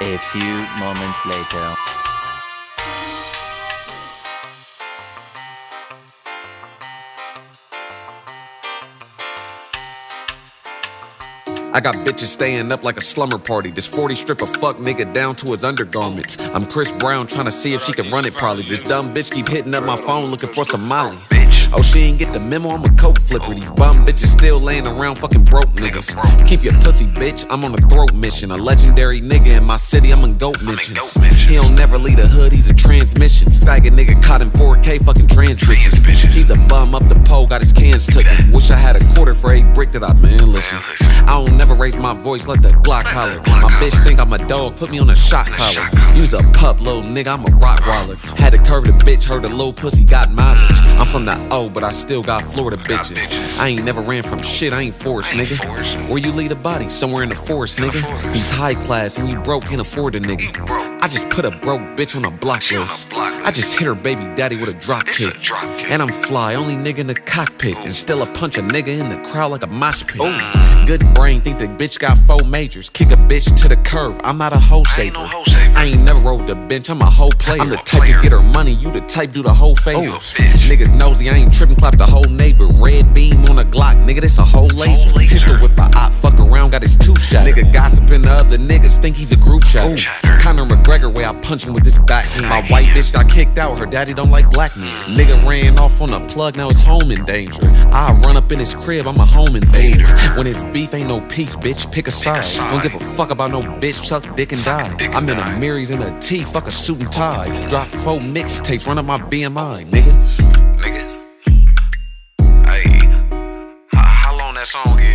A few moments later. I got bitches staying up like a slumber party. This 40 strip of fuck nigga down to his undergarments. I'm Chris Brown trying to see if she can run it probably. This dumb bitch keep hitting up my phone looking for some Molly. Oh, she ain't get the memo, I'm a coke flipper. These bum bitches still laying around fucking broke niggas. Keep your pussy, bitch, I'm on a throat mission. A legendary nigga in my city, I'm in goat mentions. He don't never leave the hood, he's a transmission. Faggot nigga caught in 4K fucking trans bitches. He's a bum up the pole, got his cans taken. Wish I had a quarter for every brick that I, man, listen. I don't never raise my voice, let the Glock holler. My bitch think I'm a dog, put me on a shot collar. Use a pup, little nigga, I'm a rock rottweiler. Had to curve the bitch, heard a little pussy got mileage. I'm from the O, but I still got Florida bitches. I ain't never ran from shit, I ain't forced, nigga. Where you lead a body? Somewhere in the forest, nigga. He's high class and you broke, can't afford a nigga. I just put a broke bitch on a block list. I just hit her baby daddy with a drop kick. And I'm fly, only nigga in the cockpit. And still a punch a nigga in the crowd like a mosh pit. Good brain, think the bitch got four majors. Kick a bitch to the curb, I'm not a hoe saver. I ain't never rode the bench, I'm a whole player. I'm the type to get her money, you the type do the whole favors. Niggas nosy, I ain't tripping, clap the whole neighbor. Red beam on a Glock, nigga, this a whole laser. Pistol whip a op, fuck around, got his two shot. Nigga gossiping the other niggas, think he's a group chat. Conor McGregor, way I punch him with this back hand. My white bitch got kicked out, her daddy don't like black men. Mm. Nigga ran off on a plug, now his home in danger. I run up in his crib, I'm a home invader. When it's beef, ain't no peace, bitch, pick a side. Don't give a fuck about no bitch, suck dick and die. I'm in Amiris and a T, fuck a suit and tie. Drop four mixtapes, run up my BMI, nigga. Nigga. Hey. How, long that song is?